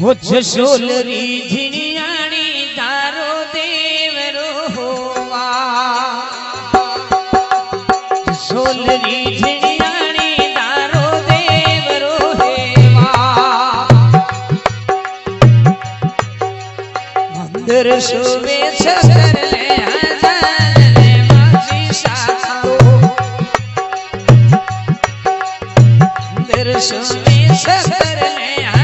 होछ सोलरी झिनियाणी तारो देवरो होवा। सोलरी झिनियाणी तारो देवरो मंदिर सुबे सोवे फिर सुनी सफ़र ने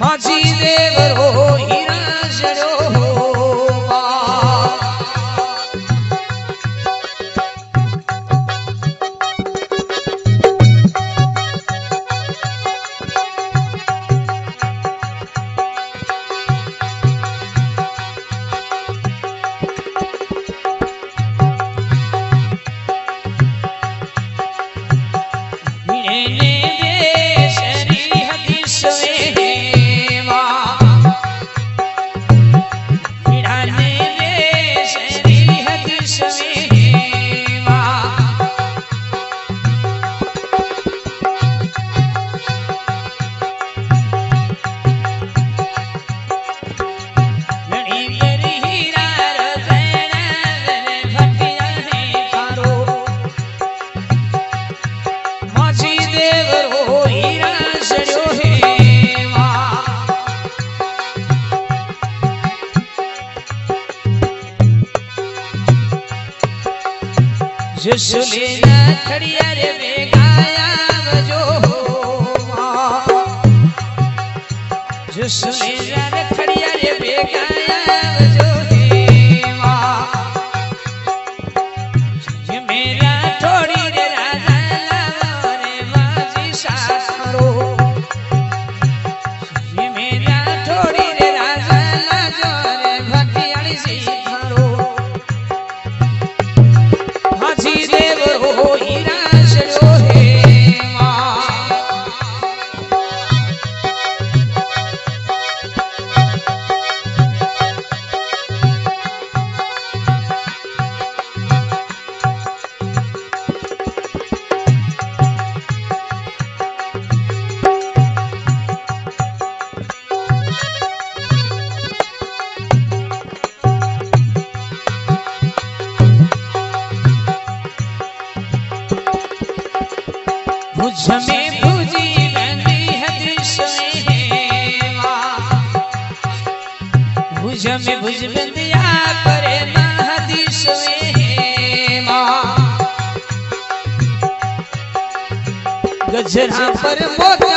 माझी देवर होई जिसने नथड़ियर खड़िया गाया बजो। जिसने नथड़ियर में समय पूजी बंदी हेवा भुज में भुज बंदिया परे महदिश हेवा गजरा पर मोता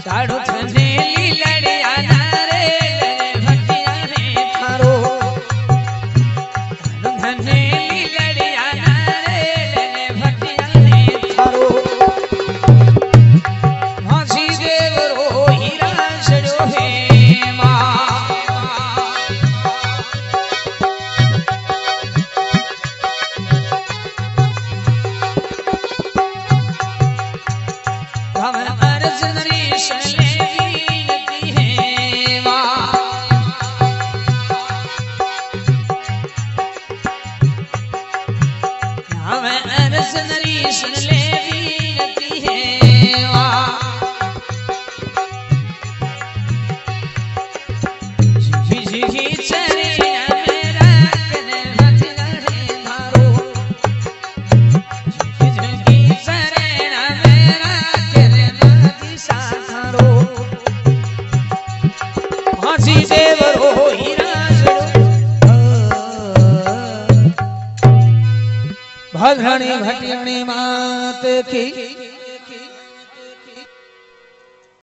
સાડો साथरो हासी देव रो हीरा भद्रणी भटियाणी की